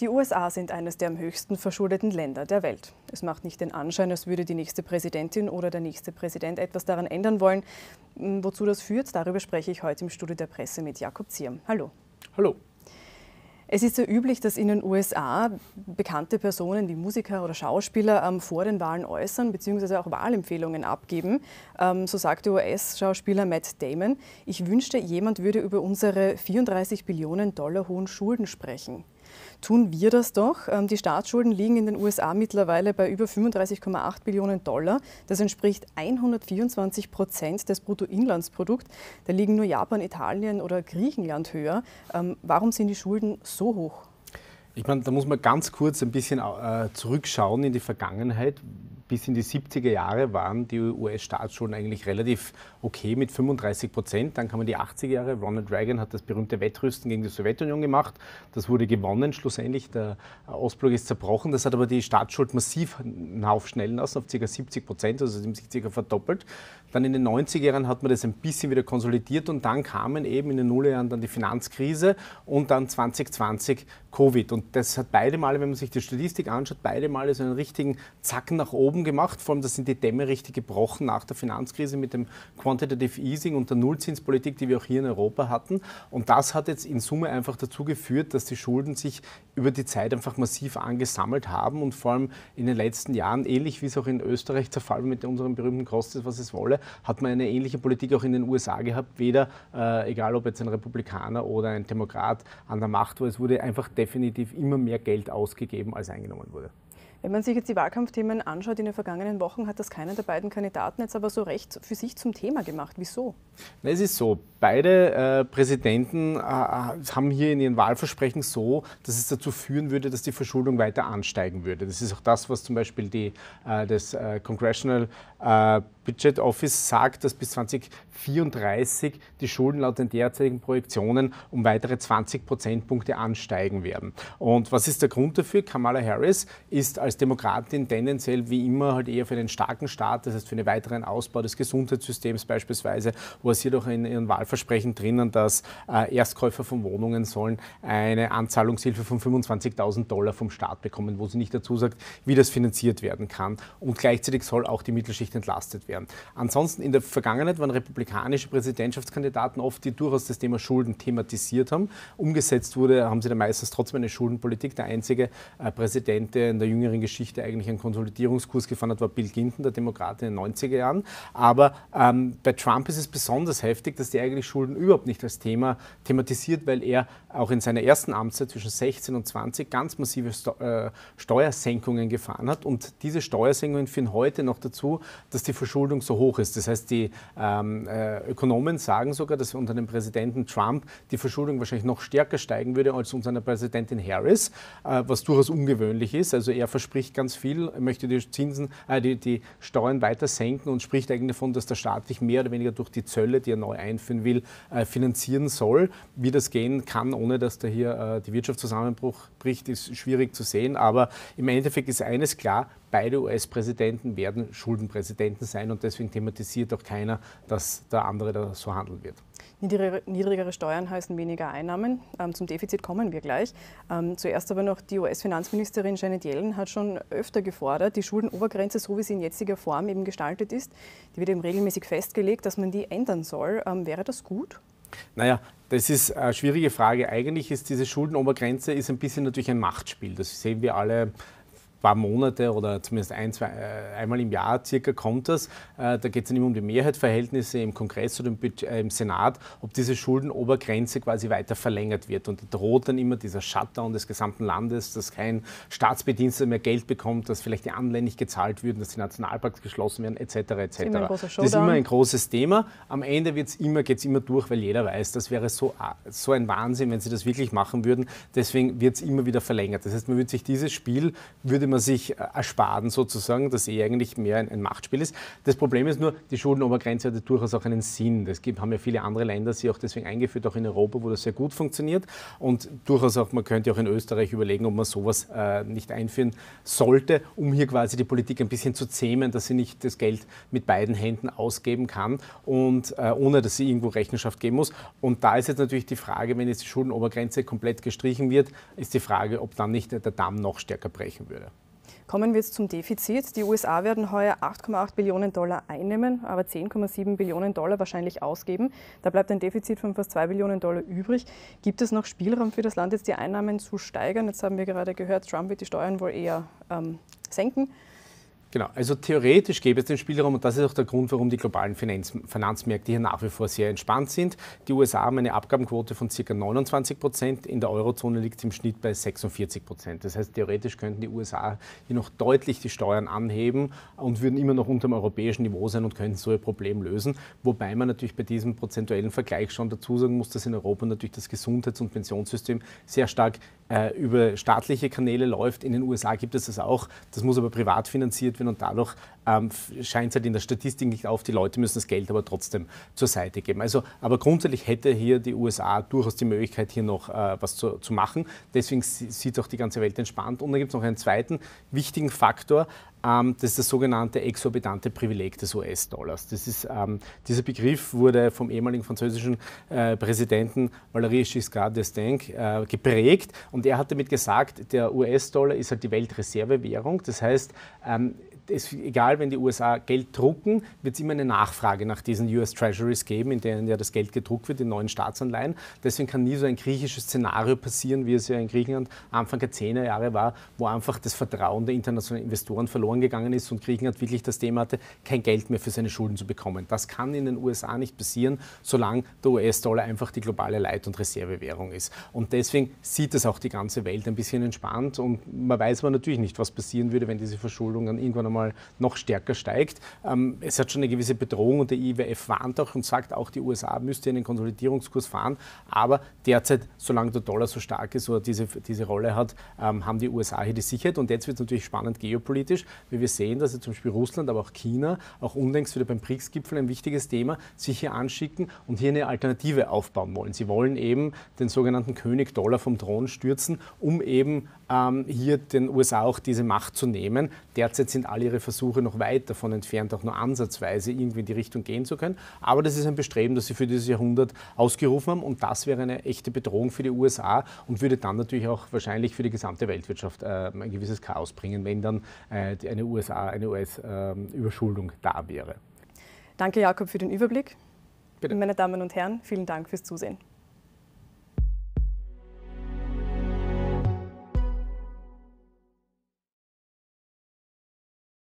Die USA sind eines der am höchsten verschuldeten Länder der Welt. Es macht nicht den Anschein, als würde die nächste Präsidentin oder der nächste Präsident etwas daran ändern wollen. Hm, wozu das führt, darüber spreche ich heute im Studio der Presse mit Jakob Zierm. Hallo. Hallo. Es ist so üblich, dass in den USA bekannte Personen wie Musiker oder Schauspieler ähm, vor den Wahlen äußern bzw. auch Wahlempfehlungen abgeben. Ähm, so sagte US-Schauspieler Matt Damon, ich wünschte, jemand würde über unsere 34 Billionen Dollar hohen Schulden sprechen tun wir das doch. Ähm, die Staatsschulden liegen in den USA mittlerweile bei über 35,8 Billionen Dollar. Das entspricht 124 Prozent des Bruttoinlandsprodukts. Da liegen nur Japan, Italien oder Griechenland höher. Ähm, warum sind die Schulden so hoch? Ich meine, da muss man ganz kurz ein bisschen äh, zurückschauen in die Vergangenheit bis in die 70er Jahre waren die US-Staatsschulden eigentlich relativ okay mit 35 Prozent. Dann kamen die 80er Jahre. Ronald Reagan hat das berühmte Wettrüsten gegen die Sowjetunion gemacht. Das wurde gewonnen schlussendlich. Der Ostblock ist zerbrochen. Das hat aber die Staatsschuld massiv aufschnellen lassen auf ca. 70 Prozent, also sie sich ca. verdoppelt. Dann in den 90er Jahren hat man das ein bisschen wieder konsolidiert und dann kamen eben in den Nullerjahren dann die Finanzkrise und dann 2020 Covid. Und das hat beide Male, wenn man sich die Statistik anschaut, beide Male so einen richtigen Zacken nach oben gemacht. Vor allem, da sind die Dämme richtig gebrochen nach der Finanzkrise mit dem Quantitative Easing und der Nullzinspolitik, die wir auch hier in Europa hatten. Und das hat jetzt in Summe einfach dazu geführt, dass die Schulden sich über die Zeit einfach massiv angesammelt haben und vor allem in den letzten Jahren, ähnlich wie es auch in Österreich der Fall mit unserem berühmten Kostet, was es wolle, hat man eine ähnliche Politik auch in den USA gehabt. Weder, äh, egal ob jetzt ein Republikaner oder ein Demokrat an der Macht war, es wurde einfach definitiv immer mehr Geld ausgegeben, als eingenommen wurde. Wenn man sich jetzt die Wahlkampfthemen anschaut, in den vergangenen Wochen hat das keiner der beiden Kandidaten jetzt aber so recht für sich zum Thema gemacht. Wieso? Es ist so, beide äh, Präsidenten äh, haben hier in ihren Wahlversprechen so, dass es dazu führen würde, dass die Verschuldung weiter ansteigen würde. Das ist auch das, was zum Beispiel die, äh, das äh, Congressional äh, Budget Office sagt, dass bis 2034 die Schulden laut den derzeitigen Projektionen um weitere 20 Prozentpunkte ansteigen werden. Und was ist der Grund dafür? Kamala Harris ist als Demokratin tendenziell wie immer halt eher für einen starken Staat, das heißt für einen weiteren Ausbau des Gesundheitssystems beispielsweise, wo es jedoch in ihren Wahlversprechen drinnen, dass äh, Erstkäufer von Wohnungen sollen eine Anzahlungshilfe von 25.000 Dollar vom Staat bekommen, wo sie nicht dazu sagt, wie das finanziert werden kann. Und gleichzeitig soll auch die Mittelschicht entlastet werden. Ansonsten in der Vergangenheit waren republikanische Präsidentschaftskandidaten oft, die durchaus das Thema Schulden thematisiert haben. Umgesetzt wurde, haben sie dann meistens trotzdem eine Schuldenpolitik. Der einzige äh, Präsident, der in der jüngeren Geschichte eigentlich einen Konsolidierungskurs gefahren hat, war Bill Clinton, der Demokrat in den 90er Jahren. Aber ähm, bei Trump ist es besonders heftig, dass der eigentlich Schulden überhaupt nicht als Thema thematisiert, weil er auch in seiner ersten Amtszeit zwischen 16 und 20 ganz massive äh, Steuersenkungen gefahren hat. Und diese Steuersenkungen führen heute noch dazu, dass die Verschuldung so hoch ist. Das heißt, die ähm, äh, Ökonomen sagen sogar, dass unter dem Präsidenten Trump die Verschuldung wahrscheinlich noch stärker steigen würde als unter einer Präsidentin Harris, äh, was durchaus ungewöhnlich ist. Also er verspricht ganz viel, möchte die Zinsen, äh, die, die Steuern weiter senken und spricht eigentlich davon, dass der Staat sich mehr oder weniger durch die Zölle, die er neu einführen will, äh, finanzieren soll. Wie das gehen kann, ohne dass da hier äh, die Wirtschaft zusammenbricht, ist schwierig zu sehen. Aber im Endeffekt ist eines klar, beide US-Präsidenten werden Schuldenpräsidenten sein und deswegen thematisiert auch keiner, dass der andere da so handeln wird. Niedrigere Steuern heißen weniger Einnahmen. Ähm, zum Defizit kommen wir gleich. Ähm, zuerst aber noch die US-Finanzministerin Janet Yellen hat schon öfter gefordert, die Schuldenobergrenze, so wie sie in jetziger Form eben gestaltet ist, die wird eben regelmäßig festgelegt, dass man die ändern soll. Ähm, wäre das gut? Naja, das ist eine schwierige Frage. Eigentlich ist diese Schuldenobergrenze ist ein bisschen natürlich ein Machtspiel. Das sehen wir alle paar Monate oder zumindest ein, zwei, äh, einmal im Jahr circa kommt das. Äh, da geht es dann immer um die Mehrheitsverhältnisse im Kongress oder im, äh, im, Senat, ob diese Schuldenobergrenze quasi weiter verlängert wird. Und da droht dann immer dieser Shutdown des gesamten Landes, dass kein Staatsbediensteter mehr Geld bekommt, dass vielleicht die Anleihen nicht gezahlt würden, dass die Nationalparks geschlossen werden, etc. etc. Das ist, das ist immer ein großes Thema. Am Ende immer, geht es immer durch, weil jeder weiß, das wäre so, so ein Wahnsinn, wenn sie das wirklich machen würden. Deswegen wird es immer wieder verlängert. Das heißt, man würde sich dieses Spiel, würde man sich äh, ersparen sozusagen, dass eh eigentlich mehr ein, ein, Machtspiel ist. Das Problem ist nur, die Schuldenobergrenze hat durchaus auch einen Sinn. Gibt, haben ja viele andere Länder sie auch deswegen eingeführt, auch in Europa, wo das sehr gut funktioniert. Und durchaus auch, man könnte auch in Österreich überlegen, ob man sowas äh, nicht einführen sollte, um hier quasi die Politik ein bisschen zu zähmen, dass sie nicht das Geld mit beiden Händen ausgeben kann und äh, ohne dass sie irgendwo Rechenschaft geben muss. Und da ist jetzt natürlich die Frage, wenn jetzt die Schuldenobergrenze komplett gestrichen wird, ist die Frage, ob dann nicht der Damm noch stärker brechen würde. Kommen wir jetzt zum Defizit. Die USA werden heuer 8,8 Billionen Dollar einnehmen, aber 10,7 Billionen Dollar wahrscheinlich ausgeben. Da bleibt ein Defizit von fast 2 Billionen Dollar übrig. Gibt es noch Spielraum für das Land, jetzt die Einnahmen zu steigern? Jetzt haben wir gerade gehört, Trump wird die Steuern wohl eher ähm, senken. Genau, also theoretisch gäbe es den Spielraum und das ist auch der Grund, warum die globalen Finanz Finanzmärkte hier nach wie vor sehr entspannt sind. Die USA haben eine Abgabenquote von ca. 29 Prozent, in der Eurozone liegt es im Schnitt bei 46 Prozent. Das heißt, theoretisch könnten die USA hier noch deutlich die Steuern anheben und würden immer noch unter dem europäischen Niveau sein und könnten so ein Problem lösen. Wobei man natürlich bei diesem prozentuellen Vergleich schon dazu sagen muss, dass in Europa natürlich das Gesundheits- und Pensionssystem sehr stark äh, über staatliche Kanäle läuft. In den USA gibt es das auch. Das muss aber privat finanziert werden und dadurch ähm, scheint es halt in der Statistik nicht auf. Die Leute müssen das Geld aber trotzdem zur Seite geben. Also, aber grundsätzlich hätte hier die USA durchaus die Möglichkeit, hier noch äh, was zu, zu machen. Deswegen sieht auch die ganze Welt entspannt. Und dann gibt es noch einen zweiten wichtigen Faktor. Ähm, das ist das sogenannte exorbitante Privileg des US-Dollars. ähm, dieser Begriff wurde vom ehemaligen französischen äh, Präsidenten Valéry Giscard d'Estaing äh, geprägt und er hat damit gesagt, der US-Dollar ist halt die Weltreservewährung. Das heißt, ähm, es, egal, wenn die USA Geld drucken, wird es immer eine Nachfrage nach diesen US Treasuries geben, in denen ja das Geld gedruckt wird, in neuen Staatsanleihen. Deswegen kann nie so ein griechisches Szenario passieren, wie es ja in Griechenland Anfang der 10er Jahre war, wo einfach das Vertrauen der internationalen Investoren verloren gegangen ist und Griechenland wirklich das Thema hatte, kein Geld mehr für seine Schulden zu bekommen. Das kann in den USA nicht passieren, solange der US-Dollar einfach die globale Leit- und Reservewährung ist. Und deswegen sieht es auch die ganze Welt ein bisschen entspannt und man weiß aber natürlich nicht, was passieren würde, wenn diese Verschuldung dann irgendwann einmal einmal noch stärker steigt. Ähm, es hat schon eine gewisse Bedrohung und der IWF warnt auch und sagt auch, die USA müsste einen Konsolidierungskurs fahren. Aber derzeit, solange der Dollar so stark ist oder diese, diese Rolle hat, ähm, haben die USA hier die Sicherheit. Und jetzt wird es natürlich spannend geopolitisch, weil wir sehen, dass zum Beispiel Russland, aber auch China, auch unlängst wieder beim BRICS-Gipfel ein wichtiges Thema, sich hier anschicken und hier eine Alternative aufbauen wollen. Sie wollen eben den sogenannten König Dollar vom Thron stürzen, um eben ähm, hier den USA auch diese Macht zu nehmen. Derzeit sind alle ihre Versuche noch weit davon entfernt, auch nur ansatzweise irgendwie in die Richtung gehen zu können. Aber das ist ein Bestreben, das sie für dieses Jahrhundert ausgerufen haben und das wäre eine echte Bedrohung für die USA und würde dann natürlich auch wahrscheinlich für die gesamte Weltwirtschaft äh, ein gewisses Chaos bringen, wenn dann äh, eine USA, eine US-Überschuldung äh, da wäre. Danke, Jakob, für den Überblick. Bitte. Meine Damen und Herren, vielen Dank fürs Zusehen.